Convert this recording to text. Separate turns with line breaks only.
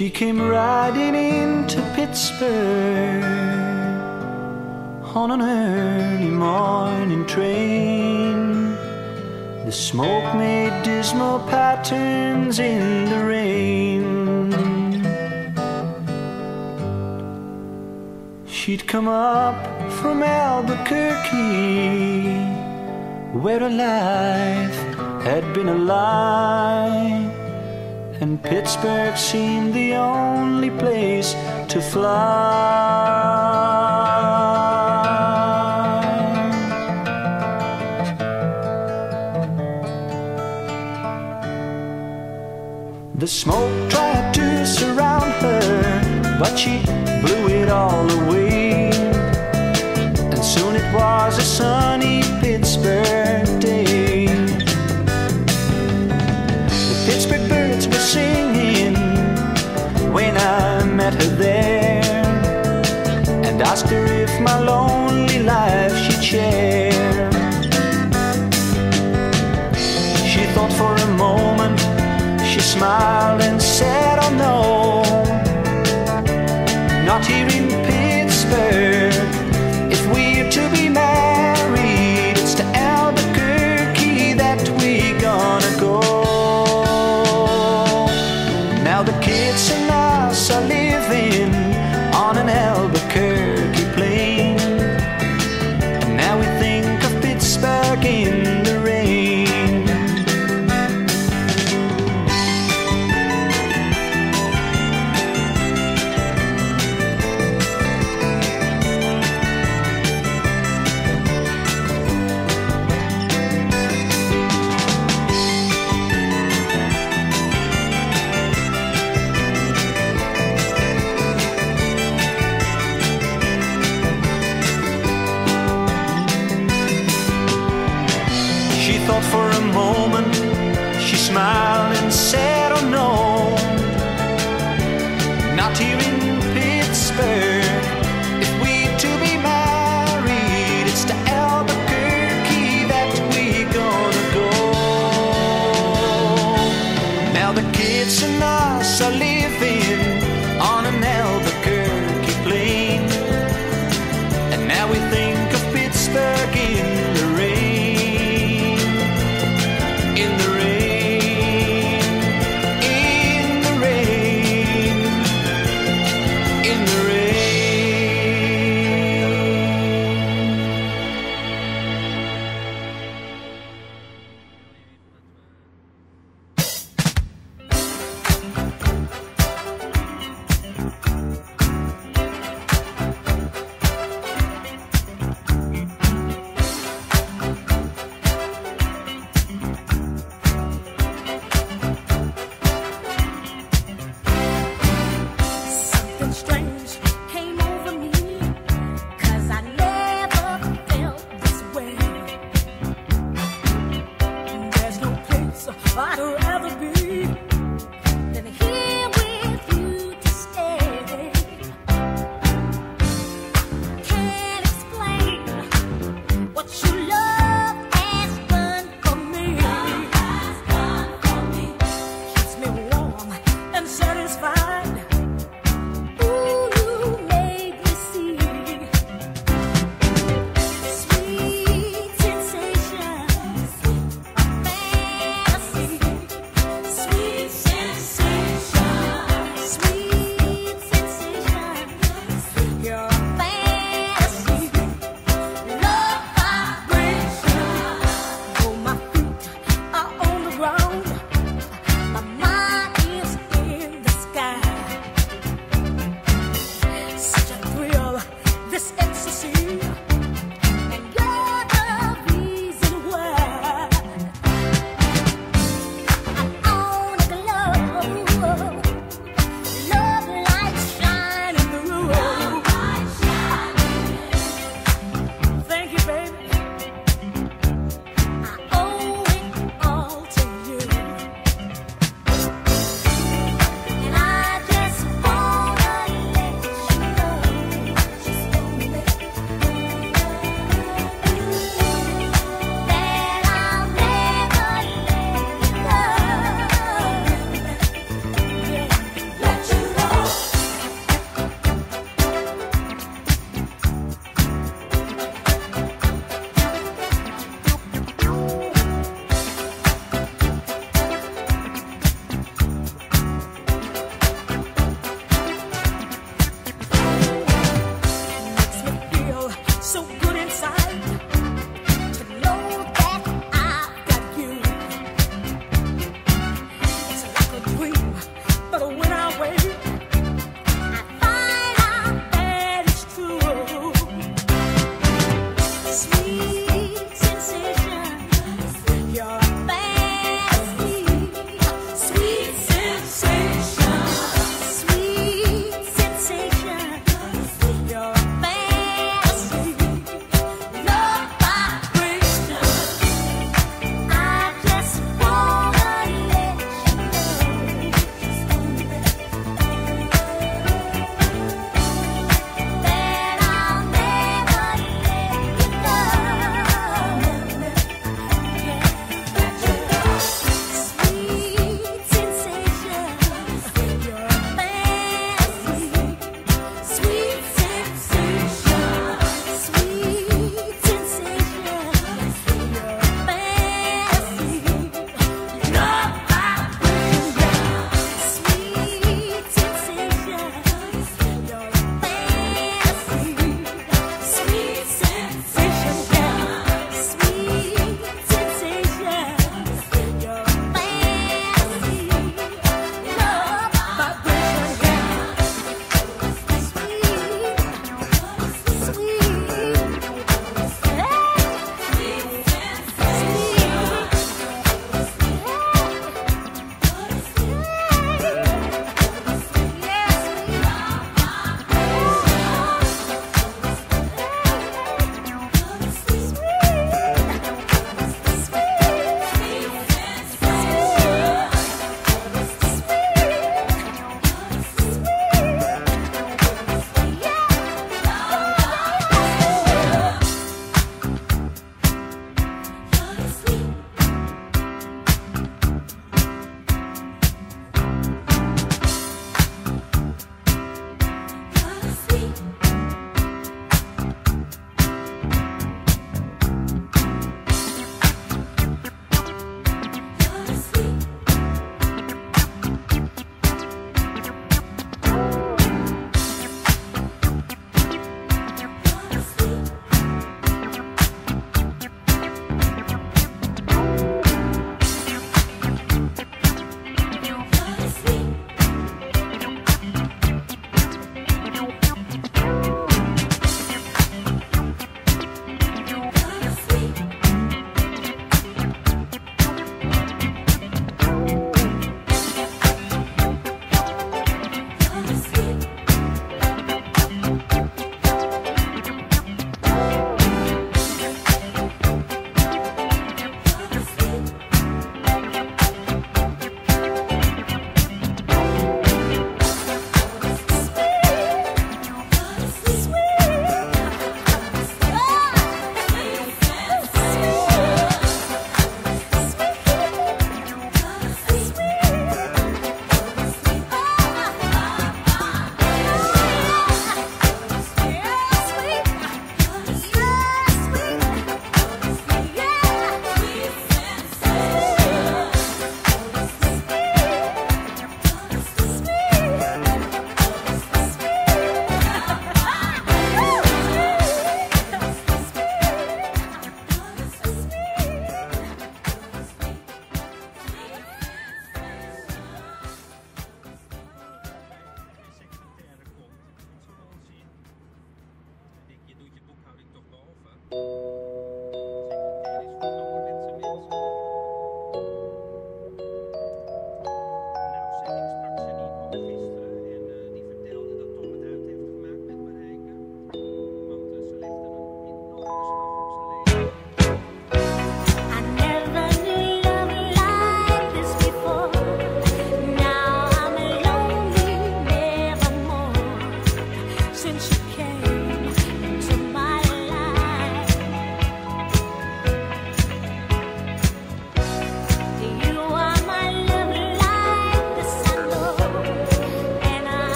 She came riding into Pittsburgh on an early morning train. The smoke made dismal patterns in the rain. She'd come up from Albuquerque, where her life had been a lie. And Pittsburgh seemed the only place to fly. The smoke tried to surround her, but she blew it all away. And soon it was a sunny Pittsburgh life she'd share.